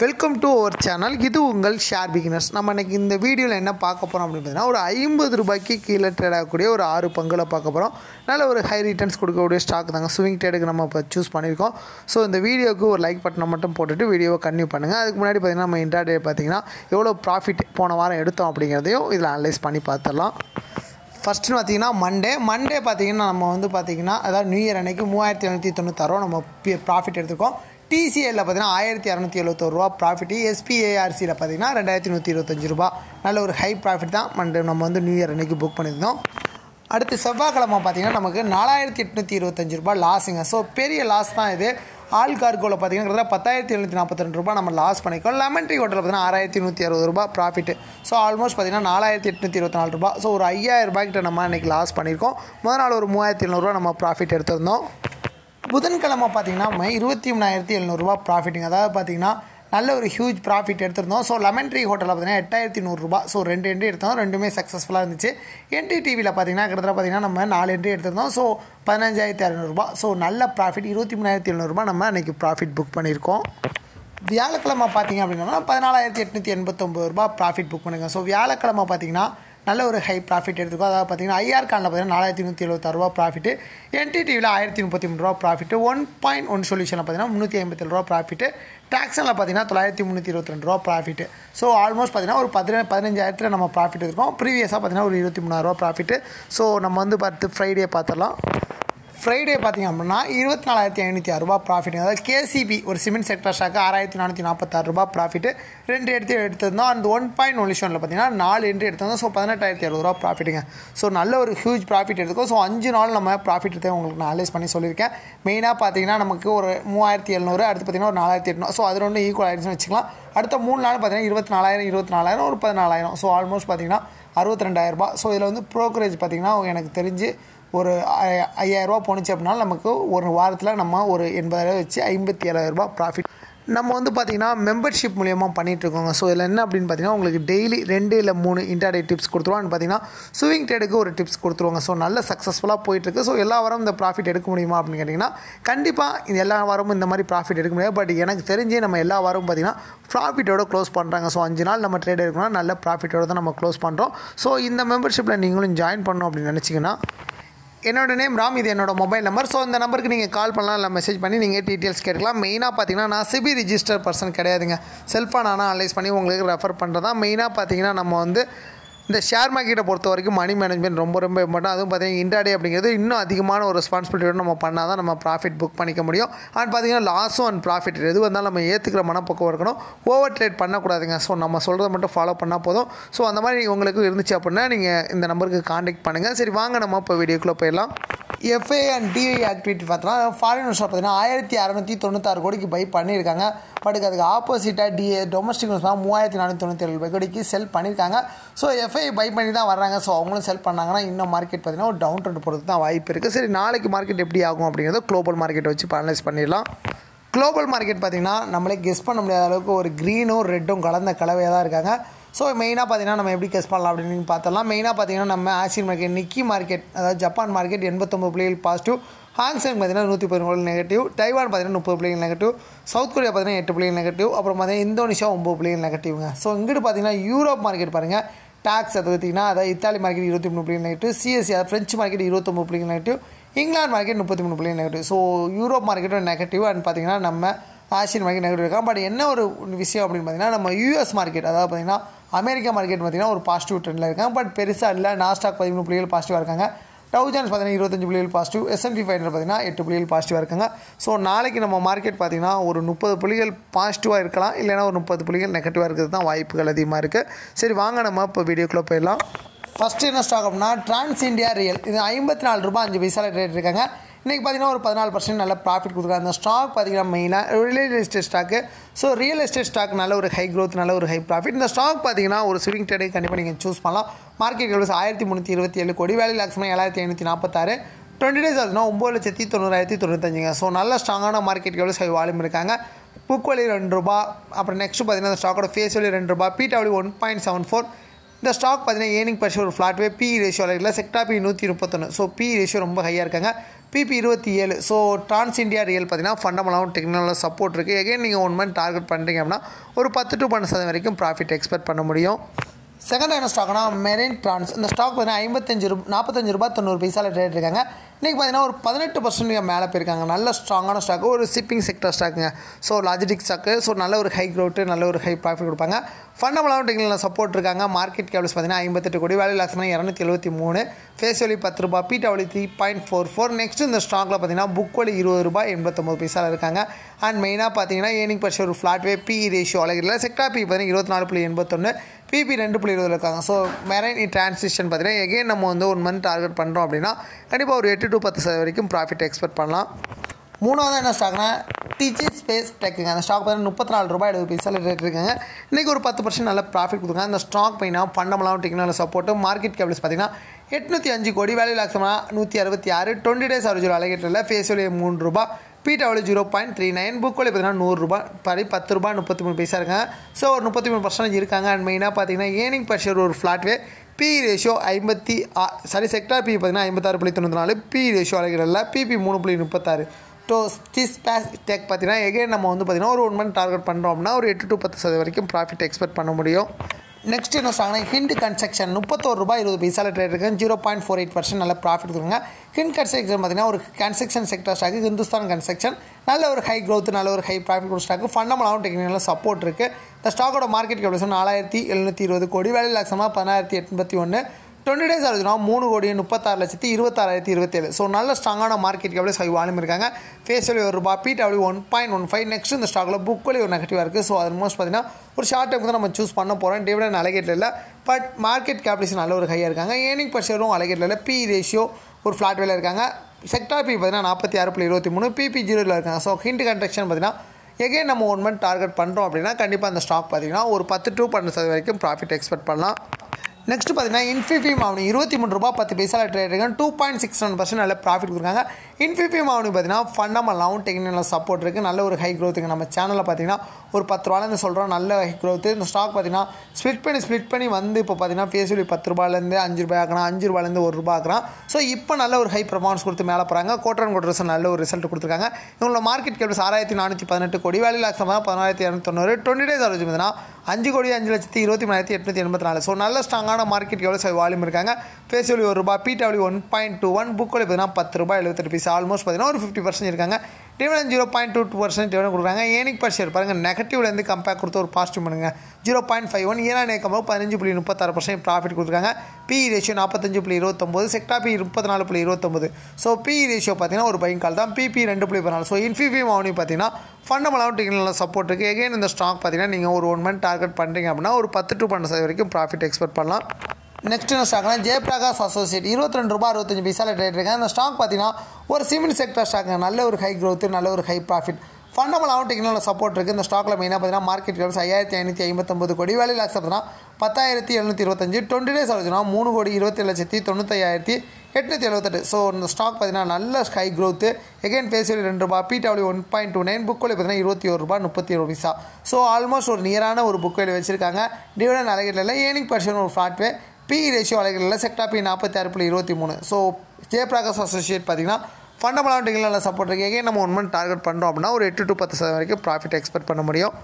Welcome to our channel இது உங்கள் share beginners நம்ம இன்றைக்கி இந்த வீடியோவில் என்ன பார்க்க போகிறோம் அப்படின்னு பார்த்தீங்கன்னா ஒரு ஐம்பது ரூபாய்க்கு கீழே ட்ரேட் ஆகக்கூடிய ஒரு ஆறு பங்குல பார்க்க போகிறோம் நல்ல ஒரு ஹை ரிட்டர்ன்ஸ் கொடுக்கக்கூடிய ஸ்டாக் தாங்க. ஸ்விங் ட்ரேடுக்கு நம்ம இப்போ சூஸ் பண்ணியிருக்கோம். ஸோ இந்த வீடியோக்கு ஒரு லைக் பட்டனை மட்டும் போட்டுட்டு வீடியோவை கன்டினியூ பண்ணுங்கள் அதுக்கு முன்னாடி பார்த்தீங்கன்னா நம்ம இன்ட்ராடே பார்த்தீங்கன்னா எவ்வளோ ப்ராஃபிட் போன வாரம் எடுத்தோம் அப்படிங்கிறதையும் இதில் அனலைஸ் பண்ணி பார்த்துடலாம். ஃபஸ்ட்டு பார்த்தீங்கன்னா மண்டே மண்டே பார்த்தீங்கன்னா நம்ம வந்து பார்த்தீங்கன்னா அதாவது நியூ இயர் அன்னைக்கு மூவாயிரத்தி எழுநூற்றி தொண்ணூத்தாறு நம்ம ப்ராஃபிட் எடுத்துக்கோம் டிசிஎல்ல பார்த்தீங்கன்னா ஆயிரத்தி இரநூத்தி எழுபத்தோரு ரூபா ப்ராஃபிட் எஸ்பிஏஆர்சியில் பார்த்தீங்கன்னா ரெண்டாயிரத்தி நூற்றி இருபத்தஞ்சு ரூபா. நல்ல ஒரு ஹை ப்ராஃபிட் தான் மண்டே நம்ம வந்து நியூ இயர் அன்னைக்கு புக் பண்ணியிருந்தோம். அடுத்து செவ்வாய்க்கிழமை பார்த்தீங்கன்னா நமக்கு நாலாயிரத்தி எட்நூற்றி இருபத்தஞ்சு ரூபா லாஸுங்க ஸோ பெரிய லாஸ் தான் இது. ஆல் கார்கோவில் பார்த்தீங்கன்னா பத்தாயிரத்தி எழுநூற்றி நாற்பத்தி ரெண்டு ரூபா நம்ம லாஸ் பண்ணிக்கோம் லெமன் ட்ரீ ஹோட்டலில் பார்த்தீங்கன்னா ஆறாயிரத்தி நூற்றி அறுபது ரூபா ப்ராஃபிட் ஸோ ஆல்மோஸ்ட் பார்த்தீங்கன்னா நாலாயிரத்தி எட்நூற்றி இருபத்தி நாலு ரூபா. ஸோ ஒரு ஐயாயிரம் ரூபாய்க்கிட்ட நம்ம இன்றைக்கி லாஸ் பண்ணியிருக்கோம். முதல் நாள் ஒரு மூவாயிரத்தி எழுநூறுரூவா நம்ம ப்ராஃபிட் எடுத்திருந்தோம். புதன்கிழமை பார்த்தீங்கன்னா நம்ம இருபத்தி மூணாயிரத்தி எழுநூறுபா ப்ராஃபிட்டுங்க அதாவது பார்த்தீங்கன்னா நல்ல ஒரு ஹியூஜ் ப்ராஃபிட் எடுத்திருந்தோம். ஸோ லெமன் ட்ரீ ஹோட்டலில் பார்த்தீங்கன்னா எட்டாயிரத்தி நூறுரூபா ஸோ ரெண்டு என்ட்ரி எடுத்தோம் ரெண்டுமே சக்ஸஸ்ஃபுல்லாக இருந்துச்சு. என்டி டிவியில் பார்த்தீங்கன்னா கிட்டத்தட்ட பார்த்தீங்கன்னா நம்ம நாலு என்ட்ரி எடுத்திருந்தோம். ஸோ பதினஞ்சாயிரத்தி அறநூறுபா ஸோ நல்ல ப்ராஃபிட் இருபத்தி மூணாயிரத்தி எழுநூறுபா நம்ம அன்றைக்கி ப்ராஃபிட் புக் பண்ணியிருக்கோம். வியாழக்கிழமை பார்த்தீங்க அப்படின்னா பதினாலாயிரத்தி எட்நூற்றி எண்பத்தொம்பது ரூபா ப்ராஃபிட் புக் பண்ணுங்கள் ஸோ வியாழக்கிழமை பார்த்தீங்கன்னா நல்ல ஒரு ஹை ப்ராஃபிட் எடுத்துக்கோ. அதாவது பார்த்தீங்கன்னா ஐஆர் கானில் பார்த்தீங்கன்னா நாலாயிரத்தி நூற்றி எழுபத்தாறு ரூபா ப்ராஃபிட்டு என்டிடிவியில் ஆயிரத்தி முப்பத்தி மூணு ரூபா ப்ராஃபிட்டு ஒன் பாயிண்ட் ஒன் சொல்யூஷனில் பார்த்தீங்கன்னா முந்நூற்றி ஐம்பத்தேழு ரூபா ப்ராஃபிட்டு டாக்ஸனில் பார்த்தீங்கன்னா தொள்ளாயிரத்தி முந்நூற்றி இருபத்தி ரெண்டு ரூபா ப்ராஃபிட்டு ஸோ ஆல்மோஸ்ட் பார்த்தீங்கன்னா ஒரு பதின பதினஞ்சாயிரத்தில் நம்ம ப்ராஃபிட் இருக்கும் ப்ரீவியஸாக பார்த்தீங்கன்னா ஒரு இருபத்தி மூணாயிரரூவா ப்ராஃபிட்டு ஸோ நம்ம வந்து பார்த்து ஃப்ரைடே பார்த்துடலாம். ஃப்ரைடே பார்த்திங்க அப்படின்னா இருபத்தி நாலாயிரத்தி ஐநூற்றி அறுபா ப்ராஃபிட் அதாவது கேசிபி ஒரு சிமெண்ட் செக்டர் ஸ்டாக்கு ஆறாயிரத்தி நானூற்றி நாற்பத்தாறு ரூபா ப்ராஃபிட்டு ரெண்டு எடுத்து எடுத்திருந்தோம். அந்த ஒன் பாயிண்ட் ஒலிஷனில் பார்த்தீங்கன்னா நாலு எண்டு எடுத்திருந்தோம். ஸோ பதினெட்டாயிரத்தி அறுபது ரூபா ப்ராஃபிட்டுங்க ஸோ நல்ல ஒரு ஹியூஜ் ப்ராஃபிட் எடுத்துக்கோ ஸோ அஞ்சு நாள் நம்ம ப்ராஃபிட் எடுத்து உங்களுக்கு நான் அனலைஸ் பண்ணி சொல்லியிருக்கேன். மெயினாக பார்த்தீங்கன்னா நமக்கு ஒரு மூவாயிரத்தி எழுநூறு அடுத்து பார்த்தீங்கன்னா ஒரு நாலாயிரத்தி எட்நூறு. ஸோ அது ரெண்டும் ஈக்குவல் ஆயிடுச்சுன்னு வச்சுக்கலாம். அடுத்த மூணு நாள் பார்த்தீங்கன்னா இருபத்தி நாலாயிரம் இருபத்தி நாலாயிரம் ஒரு பதினாலாயிரம். ஸோ ஆல்மோஸ்ட் பார்த்தீங்கன்னா அறுபத்தி ரெண்டாயிரரூபா ஸோ இதில் வந்து ப்ரோக்கரேஜ் பார்த்தீங்கன்னா எனக்கு தெரிஞ்சு ஒரு ஐயாயிரரூபா போணுச்சு அப்படின்னா நமக்கு ஒரு வாரத்தில் நம்ம ஒரு எண்பதாயிரம் வச்சு ஐம்பத்தி ஏழாயிரரூபா ப்ராஃபிட் நம்ம வந்து பார்த்திங்கன்னா மெம்பர்ஷிப் மூலியமாக பண்ணிகிட்ருக்கோங்க ஸோ இதில் என்ன அப்படின்னு பார்த்தீங்கன்னா உங்களுக்கு டெய்லி ரெண்டு இல்லை மூணு இன்டர்டே டிப்ஸ் கொடுத்துருவோம் பார்த்தீங்கன்னா ஸ்விங் ட்ரேடுக்கு ஒரு டிப்ஸ் கொடுத்துருவாங்க. ஸோ நல்ல சக்ஸஸ்ஃபுல்லாக போயிட்டுருக்கு. ஸோ எல்லா வாரம் இந்த ப்ராஃபிட் எடுக்க முடியுமா அப்படின்னு கேட்டிங்கன்னா கண்டிப்பாக இந்த எல்லா வாரமும் இந்த மாதிரி ப்ராஃபிட் எடுக்க முடியாது. பட் எனக்கு தெரிஞ்சு நம்ம எல்லா வாரமும் பார்த்திங்கன்னா ப்ராஃபிட்டோட க்ளோஸ் பண்ணுறாங்க ஸோ அஞ்சு நாள் நம்ம ட்ரேட் எடுக்கணும்னா நல்ல ப்ராஃபிட்டோட தான் நம்ம க்ளோஸ் பண்ணுறோம் ஸோ இந்த மெம்பர்ஷிப்பில் நீங்களும் ஜாயின் பண்ணணும் அப்படின்னு நினச்சிங்கன்னா என்னோட நேம் ராம் இது என்னோட மொபைல் நம்பர் ஸோ இந்த நம்பருக்கு நீங்கள் கால் பண்ணலாம் இல்லை மெசேஜ் பண்ணி நீங்கள் டீட்டெயில்ஸ் கேட்கலாம் மெயினாக பார்த்தீங்கன்னா நான் சிபி ரிஜிஸ்டர் பர்சன் கிடையாதுங்க. செல்ஃபான் ஆனால் அனலைஸ் பண்ணி உங்களுக்கு ரெஃபர் பண்ணுறதா மெயினாக பார்த்தீங்கன்னா நம்ம வந்து இந்த ஷேர் மார்க்கெட்டை பொறுத்த வரைக்கும் மணி மேனேஜ்மெண்ட் ரொம்ப ரொம்ப இம்பார்ட்டன் அதுவும் பார்த்தீங்கன்னா இன்டாடே அப்படிங்கிறது இன்னும் அதிகமான ஒரு ரெஸ்பான்சிபிலிட்டியோட நம்ம பண்ணால் தான் நம்ம ப்ராஃபிட் புக் பண்ணிக்க முடியும். அண்ட் பார்த்தீங்கன்னா லாஸும் அண்ட் ப்ராஃபிட் எது வந்தாலும் நம்ம ஏற்றுக்கிற மனப்பக்கம் இருக்கணும். Over trade பண்ணக்கூடாதுங்க. ஸோ நம்ம சொல்கிறத மட்டும் ஃபாலோ பண்ணால் போதும். ஸோ அந்த மாதிரி உங்களுக்கு இருந்துச்சு அப்படின்னா நீங்கள் இந்த நம்பருக்கு காண்டாக்ட் பண்ணுங்கள் சரி வாங்க நம்ம இப்போ வீடியோக்குள்ளே போயிடலாம். எஃப்ஏ அண்ட் டிஐ ஆக்டிவிட்டி பார்த்தோன்னா ஃபாரினர்ஸில் பார்த்தீங்கன்னா ஆயிரத்தி அறநூற்றி தொண்ணூத்தாறு கோடிக்கு பை பண்ணியிருக்காங்க. பட் அதுக்கு ஆப்போசிட்டாக டிஏ டொமஸ்டிக் நியூஸ் மூவாயிரத்தி நானூற்றி தொண்ணூற்றி ஏழு கோடிக்கு செல் பண்ணியிருக்காங்க. ஸோ எஃப்ஐ பை பண்ணி தான் வர்றாங்க. ஸோ அவங்களும் செல் பண்ணாங்கன்னா இன்னும் மார்க்கெட் பார்த்தீங்கன்னா ஒரு டவுன் ட்ரெண்ட் போகிறதுக்கு தான் வாய்ப்பு இருக்குது சரி நாளைக்கு மார்க்கெட் எப்படி ஆகும் அப்படிங்கிறத குளோபல் மார்க்கெட்டை வச்சு அனலைஸ் பண்ணிடலாம். குளோபல் மார்க்கெட் பார்த்திங்கன்னா நம்மளே கெஸ் பண்ண முடியாத அளவுக்கு ஒரு க்ரீனும் ரெட்டும் கலந்த கலவையாக தான் இருக்காங்க. ஸோ மெயினாக பார்த்தீங்கன்னா நம்ம எப்படி கெஸ் பண்ணலாம் அப்படின்னு பார்த்தலாம் மெயினாக பார்த்தீங்கன்னா நம்ம ஆசியன் மார்க்கெட் நிக்கி மார்க்கெட் அதாவது ஜப்பான் மார்க்கெட் எண்பத்தொம்பது புள்ளிகள் பாசிட்டிவ் ஹாங்ஸாங் பார்த்தீங்கன்னா நூற்றி பதினொன்று நெகட்டிவ் டைவான் பார்த்தீங்கன்னா முப்பது பிள்ளைகள் நெகட்டிவ் சவுத் கொரியா பார்த்தீங்கன்னா எட்டு பிள்ளைகள் நெகட்டிவ் அப்புறம் பார்த்தீங்கன்னா இந்தோனேஷியா ஒம்பது பிள்ளைகள் நெகட்டிவ்ங்க ஸோ இங்கிட்டு பார்த்தீங்கன்னா யூரோப் மார்க்கெட் பாருங்கள் டாக்ஸ் அது பார்த்திங்கன்னா அதாவது இத்தாலி மார்க்கெட் இருபத்தி மூணு பிள்ளைங்க நெகட்டிவ் சிஎஸ்சி அதாவது ஃப்ரெஞ்சு மார்க்கெட் இருபத்தொம்பது பிள்ளைங்க நெகட்டிவ் இங்கிலாந்து மார்க்கெட் முப்பத்தி மூணு பிள்ளைங்க நெகட்டிவ் ஸோ யூரோப் மார்க்கெட்டும் நெகட்டிவ் அண்ட் பார்த்தீங்கன்னா நம்ம ஆசியன் மார்க்கெட் நெகட்டிவ் இருக்கான் பட் என்ன ஒரு விஷயம் அப்படின்னு பார்த்தீங்கன்னா நம்ம யூஎஸ் மார்க்கெட் அதாவது பார்த்தீங்கன்னா அமெரிக்கா மார்க்கெட் பார்த்தீங்கன்னா ஒரு பாசிட்டிவ் ட்ரெண்டில் இருக்காங்க. பட் பெருசாக இல்லை. நாஸ்டாக் பதிமூணு புள்ளிகள் பாசிட்டிவாக இருக்காங்க. டவுஜான்ஸ் பார்த்தீங்கன்னா இருபத்தஞ்சு புள்ளிகள் பாசிட்டிவ் எஸ்எம்பி ஃபைவ் ஹண்ட்ரட் பார்த்தீங்கன்னா எட்டு புள்ளிகள் பாசிட்டிவாக இருக்காங்க. ஸோ நாளைக்கு நம்ம மார்க்கெட் பார்த்தீங்கன்னா ஒரு முப்பது புள்ளிகள் பாசிட்டிவாக இருக்கலாம். இல்லைனா ஒரு முப்பது புள்ளிகள் நெகட்டிவாக இருக்கிறது தான் வாய்ப்புகள் அதிகமாக இருக்குது சரி வாங்க நம்ம இப்போ வீடியோக்குள்ளே போயிடலாம். ஃபஸ்ட்டு என்ன ஸ்டாக் அப்படின்னா டிரான்ஸ் இந்தியா ரியல் இது ஐம்பத்தி நாலு ரூபாய் அஞ்சு பைசாவில் ரேட் இருக்காங்க. இன்றைக்கி பார்த்தீங்கன்னா ஒரு பதினாலு பர்சன்ட் நல்ல ப்ராஃபிட் கொடுக்குறாங்க. அந்த ஸ்டாக் பார்த்தீங்கன்னா மெயினாக real estate stock so real estate stock நல்ல ஒரு ஹை க்ரோத் நல்ல ஒரு ஹை ப்ராஃபிட் இந்த ஸ்டாக் பார்த்தீங்கன்னா ஒரு ஸ்விங் ட்ரேடு கண்டிப்பாக நீங்கள் சூஸ் பண்ணலாம். மார்க்கெட் எவ்வளோ ஆயிரத்தி முந்நூற்றி இருபத்தி ஏழு கோடி வேலை லாக்ஸ்மே ஏழாயிரத்தி ஐநூற்றி நாற்பத்தாறு டுவெண்ட்டி டேஸ் ஆகுதுன்னா ஒம்பது லட்சத்தி தொண்ணூறாயிரத்தி தொண்ணூத்தஞ்சுங்க. ஸோ நல்ல ஸ்ட்ராங்கான மார்க்கெட் எவ்வளோ ஹை வால்யூம் இருக்காங்க. புக் வழி ரெண்டு ரூபா அப்புறம் நெக்ஸ்ட் பார்த்தீங்கன்னா அந்த ஸ்டாக்கோட ஃபேஸ் வழி ரெண்டு ரூபா PBW one point seven four இந்த ஸ்டாக் பார்த்தீங்கன்னா ஏர்னிங் பர்ஷர் ஒரு ஃப்ளாட்வே பி ரேஷியோவில் இல்லை செக்டா பி நூற்றி முப்பத்தொன்று ஸோ பி ரேஷியோ ரொம்ப ஹையாக இருக்காங்க. பிபி இருபத்தி ஏழு. ஸோ டிரான்ஸ் இந்தியா ரியல் பார்த்தீங்கன்னா ஃபண்டமெண்டாகவும் டெக்னாலஜி சப்போர்ட் இருக்குது எகைன் நீங்கள் ஒன் மந்த் டார்கெட் பண்ணுறீங்க அப்படின்னா ஒரு பத்து டு பன்னெண்டு சதவீதம் வரைக்கும் ப்ராஃபிட் எக்ஸ்பெக்ட் பண்ண முடியும். செகண்ட் என்ன ஸ்டாக்னா மெரின் ட்ரான்ஸ் இந்த ஸ்டாக் பார்த்தீங்கன்னா ஐம்பத்தஞ்சு ரூபா நாற்பத்தஞ்சு ரூபா தொண்ணூறு பைசாவில் ட்ரேட் இருக்காங்க. இன்றைக்கி பார்த்தீங்கன்னா ஒரு பதினெட்டு பர்சன்ட் மேலே போயிருக்காங்க. நல்ல ஸ்ட்ராங்கான ஸ்டாக் ஒரு ஷிப்பிங் செக்டர் ஸ்டாக்குங்க ஸோ லாஜிஸ்டிக் ஸ்டாக்கு ஸோ நல்ல ஒரு ஹை க்ரோத்து நல்ல ஒரு ஹை ப்ராஃபிட் கொடுப்பாங்க. ஃபண்டமெண்டாகவும் டெக்னிக்கல் சப்போர்ட் இருக்காங்க. மார்க்கெட் கேபிள்ஸ் பார்த்தீங்கன்னா ஐம்பத்தெட்டு கோடி. வேலை லாஸ்னா இரநூத்தி எழுபத்தி மூணு. ஃபேஸ் வலி பத்து ரூபா. பீட்டா வலி three point four four next இந்த ஸ்டாக்கில் பார்த்தீங்கன்னா புக் வலி இருபது ரூபாய் எண்பத்தொம்பது பைசாவில் இருக்காங்க. அண்ட் மெயினாக பார்த்தீங்கன்னா ஏனிங் பர்ஷர் ஒரு ஃப்ளாட் வே பி ரேஷியோ அழகில் செக்டா பி பார்த்தீங்கன்னா இருபத்தி நாலு புள்ளி எண்பத்தொன்று பிபி ரெண்டு புள்ளி இருபதில் இருக்காங்க. ஸோ மெரைன் டிரான்சிஷன் பார்த்தீங்கன்னா எகெயின் நம்ம வந்து ஒன் மந்த் டார்கெட் பண்ணுறோம் அப்படின்னா கண்டிப்பாக ஒரு எட்டு டு பத்து சதவீதம் வரைக்கும் ப்ராஃபிட் எக்ஸ்பெக்ட் பண்ணலாம். மூணாவது என்ன ஸ்டாக்னா டிஜி ஸ்பேஸ் டெக்குங்க அந்த ஸ்டாக் பார்த்தீங்கன்னா முப்பத்தி நாலு ரூபாய் எழுபது பைசா ரேட் இருக்காங்க. இன்றைக்கி ஒரு பத்து பர்சன்ட் நல்ல ப்ராஃபிட் கொடுங்க அந்த ஸ்டாக் மெயினாக பண்ணமெல்லாம் டெக்னாலஜி சப்போர்ட்டு மார்க்கெட் கேபிள்ஸ் பார்த்தீங்கன்னா எட்நூற்றி அஞ்சு கோடி. வேல்யூ லாக்ஸமாக நூற்றி அறுபத்தி ஆறு. டுவெண்ட்டி டேஸ் அறுபது அலைகேட்டில் ஃபேஸ் வேலையை மூணு ரூபா PW zero point three nine book பார்த்தீங்கன்னா நூறுரூபா படி பத்து ரூபா முப்பத்தி மூணு பைசா இருக்காங்க. ஸோ ஒரு முப்பத்தி மூணு பர்சன்டேஜ் இருக்காங்க. அண்ட் மெயினாக பார்த்தீங்கன்னா ஏனிங் பர்ஷர் ஒரு ஃப்ளாட்வே பி ரேஷியோ ஐம்பத்தி ஆ சாரி செக்டார் பி பார்த்தீங்கன்னா ஐம்பத்தாறு புள்ளி தொண்ணூற்றி நாலு பி ரேஷியோ அழகிடல பிபி மூணு புள்ளி முப்பத்தாறு. ஸோ ஸ்டிஸ் பேஸ் டெக் பார்த்தீங்கன்னா எகைன் நம்ம வந்து பார்த்தீங்கன்னா ஒரு ஒன் மந்த் டார்கெட் பண்ணுறோம் அப்படின்னா ஒரு எட்டு டு பத்து சதவீதம் வரைக்கும் ப்ராஃபிட் எக்ஸ்பெக்ட் பண்ண முடியும். நெக்ஸ்ட் என்ன சொல்கிறாங்கன்னா ஹிண்ட் கன்ஸ்ட்ரக்ஷன் முப்பத்தோரு ரூபாய் இருபது பைசாவில் ட்ரேட் இருக்குது zero point four eight percent நல்ல ப்ராஃபிட் கொடுங்க ஹிண்ட் கன்ஸ்ட்ரக்ஷன் பார்த்தீங்கன்னா ஒரு construction sector stock Hindustan construction நல்ல ஒரு ஹை க்ரோத் நல்ல ஒரு ஹை ப்ராஃபிட் கொடுத்த ஸ்டாக்கு ஃபண்டமெண்டாகவும் டெக்னிக்கலாக சப்போர்ட் இருக்குது இந்த ஸ்டாக்கோட மார்க்கெட் கேபிடேஷன் நாலாயிரத்தி எழுநூற்றி இருபது கோடி வேலை லட்சமாக பதினாயிரத்தி எண்பத்தி ஒன்று டுவெண்ட்டி டேஸ் ஆகுதுன்னா மூணு கோடி முப்பத்தாறு லட்சத்தி இருபத்தாறாயிரத்தி இருபத்தேழு. ஸோ நல்ல ஸ்ட்ராங்கான மார்க்கெட் கேபிள் ஹை வாலும் இருக்காங்க. ஃபேஸ் வேல்யூ ஒரு ரூபா பீட் அப்படி one point one five next இந்த ஸ்டாக்கில் புக் வேல்யூ ஒரு நெகட்டிவாக இருக்குது ஸோ ஆல்மோஸ்ட் பார்த்தீங்கன்னா ஒரு ஷார்ட் டைம் தான் நம்ம சூஸ் பண்ண போகிறோம் டிவிடன் அலகேட்டில் இல்லை. பட் மார்க்கெட் கேபிடேஷன் நல்ல ஒரு ஹையாக இருக்காங்க. ஏர்னிங் பர்ஷரும் அலகேட்டில் இல்லை. பி ரேஷியோ ஒரு ஃப்ளாட் வேலை இருக்காங்க. செக்டார் பி பார்த்தீங்கன்னா நாற்பத்தி ஆறு புள்ளி இருபத்தி மூணு. பிபி ஜீரோவில் இருக்காங்க. ஸோ ஹிண்ட் கண்ட்ரக்ஷன் பார்த்தீங்கன்னா எகைன் நம்ம ஒன் மந்த் டார்கெட் பண்ணுறோம் அப்படின்னா கண்டிப்பாக அந்த ஸ்டாக் பார்த்தீங்கன்னா ஒரு பத்து டூ பன்னெண்டு சதவீதம் வரைக்கும் ப்ராஃபிட் எக்ஸ்பெக்ட் பண்ணலாம். நெக்ஸ்ட் பார்த்தீங்கன்னா இன்ஃபிஃபி மாவனி இருபத்தி மூணு ரூபா பத்து பைசாவில் ட்ரேட் இருக்காங்க two point six one percent நல்ல ப்ராஃபிட் கொடுக்காங்க இன்ஃபிஃபி மாவனி பார்த்தீங்கன்னா ஃபண்டமெல்லாம் டெக்னிக்கல் சப்போர்ட் இருக்குது நல்ல ஒரு ஹை க்ரோத்துக்கு நம்ம சேனலில் பார்த்தீங்கன்னா ஒரு பத்து ரூபாலேருந்து சொல்கிறோம் நல்ல ஹை க்ரோத்து இந்த ஸ்டாக் பார்த்தீங்கன்னா ஸ்ப்ளிட் பண்ணி ஸ்ப்ளிட் பண்ணி வந்து இப்போ பார்த்தீங்கன்னா ஃபேஸ் வேல்யூ பத்து ரூபாயிலேருந்து அஞ்சு ரூபாய் ஆக்கலாம் அஞ்சு ரூபாயிலேருந்து ஒரு ரூபா ஆக்கலாம் ஸோ இப்போ நல்ல ஒரு ஹை பர்ஃபார்மன்ஸ் கொடுத்து மேலே போகிறாங்க கோட்டர் கோட்டர்ஸ் நல்ல ஒரு ரிசல்ட் கொடுத்துருக்காங்க. இவங்களோட மார்க்கெட் கேபிள்ஸ் ஆறாயிரத்தி நானூற்றி பதினெட்டு கோடி. வேலை லாக்ஸமாக பதினாயிரத்தி இரநூத்தொண்ணூறு. டுவெண்ட்டி டேஸ் ஆரோஜி பார்த்தீங்கன்னா அஞ்சு கோடி அஞ்சு லட்சத்தி இருபத்தி மூணாயிரத்தி எட்நூற்றி எண்பத்தி நாலு. ஸோ நல்ல ஸ்ட்ராங்கான மார்க்கெட் எவ்வளோ சார்? வால்யூம் இருக்காங்க. ஃபேஸ் வேல்யூ ஒரு ரூபா PW one point two one book value பார்த்தீங்கன்னா பத்து ரூபாய் எழுபத்தெட்டு பீஸ் ஆல்மோஸ்ட் பார்த்தீங்கன்னா ஒரு ஃபிஃப்டி பர்சன்ட் இருக்காங்க. Dividend zero point two two percent dividend கொடுக்குறாங்க. ஏனிக் பர் ஷேர் பாருங்கள் நெகட்டிவ்லேருந்து கம்பேர் கொடுத்து ஒரு பாசிட்டிவ் பண்ணுங்க. ஜீரோ பாயிண்ட் ஃபைவ் ஒன் ஏனா நேக்கமாக பதினஞ்சு புள்ளி முப்பத்தாறு பர்சன்ட் ப்ராஃபிட் கொடுத்துருக்காங்க பி ரேஷியோ நாற்பத்தஞ்சு புள்ளி இருபத்தொம்போது செக்டா பி முப்பத்தி நாலு புள்ளி இருபத்தொம்போது. ஸோ பி ரேஷியோ பார்த்தீங்கன்னா ஒரு பையன் கால் தான். பிபி ரெண்டு புள்ளி பதினாலு. ஸோ இன்ஃபிபி மவுனி பார்த்தீங்கன்னா ஃபண்டமெண்டாகவும் டெக்னிக்கல் சப்போர்ட் இருக்குது எகைன் இந்த ஸ்டாக் பார்த்தீங்கன்னா நீங்கள் ஒரு ஒன் மந்த் டார்கெட் பண்ணுறீங்க அப்படின்னா ஒரு பத்து டு பன்னெண்டு சதவீதம் வரைக்கும் ப்ராஃபிட் எக்ஸ்பெக்ட் பண்ணலாம். நெக்ஸ்ட் என்ன ஸ்டாக்னா ஜெயபிரகாஷ் அசோசியேட் இருபத்தி ரெண்டு ரூபா அறுபத்தஞ்சு பைசாவில் ட்ரேட் இருக்காங்க அந்த ஸ்டாக் பார்த்தீங்கன்னா ஒரு சிமெண்ட் செக்டர் ஸ்டாக்குங்க நல்ல ஒரு ஹை க்ரோத் நல்ல ஒரு ஹை ப்ராஃபிட் ஃபண்டமெண்டாகவும் டெக்னாலஜி சப்போர்ட் இருக்குது இந்த ஸ்டாக்கில் மெயினாக பார்த்தீங்கன்னா மார்க்கெட் கேப்ஸ் ஐயாயிரத்தி ஐநூற்றி ஐம்பத்தொம்பது கோடி. வேலையில் லாக்ஸ் பார்த்தீங்கன்னா பத்தாயிரத்தி எழுநூற்றி இருபத்தஞ்சு. டுவெண்ட்டி டேஸ் ஆச்சுன்னா மூணு கோடி இருபத்தி லட்சத்தி தொண்ணூத்தையாயிரத்தி எட்நூற்றி எழுபத்தெட்டு ஸோ இந்த ஸ்டாக் பார்த்தீங்கன்னா நல்ல ஹை க்ரோத்து எகைன் ஃபேஸ் ரெண்டு ரூபா PW one point two nine book value பார்த்தீங்கன்னா இருபத்தி ஒரு ரூபா முப்பத்தி ஒரு பைசா ஸோ ஆல்மோஸ்ட் ஒரு நியரான ஒரு புக் வேலை வச்சிருக்காங்க. டிவிடன் அலகேட்டில் ஏனிங் பர்சன் ஒரு ஃப்ளாட்வே பி ரேஷியோ அலைகளில் செக்டா பி நாற்பத்தி ஆறு புள்ளி இருபத்தி மூணு. ஸோ ஜெயபிரகாஷ் அசோசியேட் பார்த்தீங்கன்னா ஃபண்டமெண்டாக நல்லா சப்போர்ட் இருக்குது எகைன் நம்ம ஒன் மந்த் டார்கெட் பண்ணுறோம் அப்படின்னா ஒரு எட்டு டு பத்து சதவீதம் வரைக்கும் ப்ராஃபிட் எக்ஸ்பெக்ட் பண்ண முடியும்.